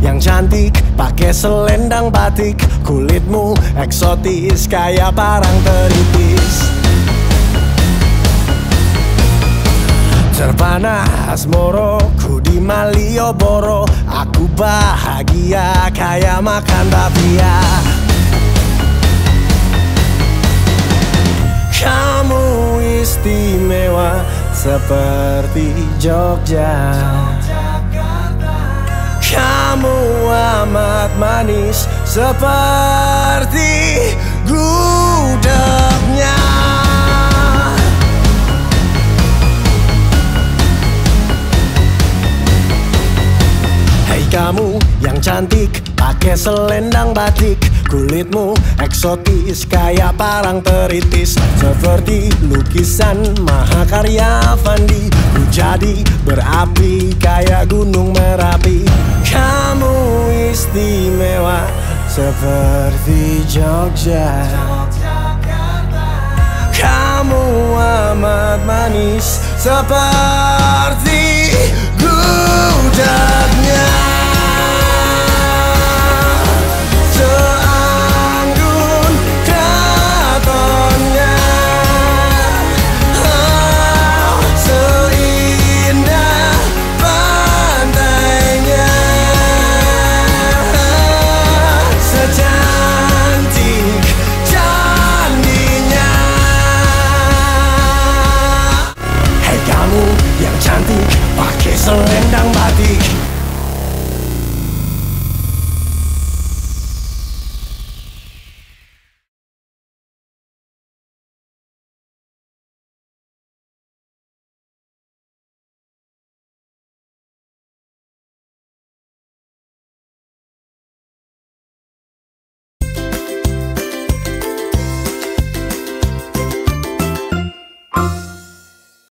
yang cantik pakai selendang batik Kulitmu eksotis kayak parang teritis. Terpana Asmoro Ku di Malioboro Aku bahagia kayak makan bapia Kamu istimewa seperti Jogja amat manis seperti gudegnya Hei kamu yang cantik pakai selendang batik. Kulitmu eksotis kayak parang teritis. Seperti lukisan mahakarya Fandi. Ku jadi berapi kayak gunung merapi istimewa seperti Jogja. Kamu amat manis seperti 上帝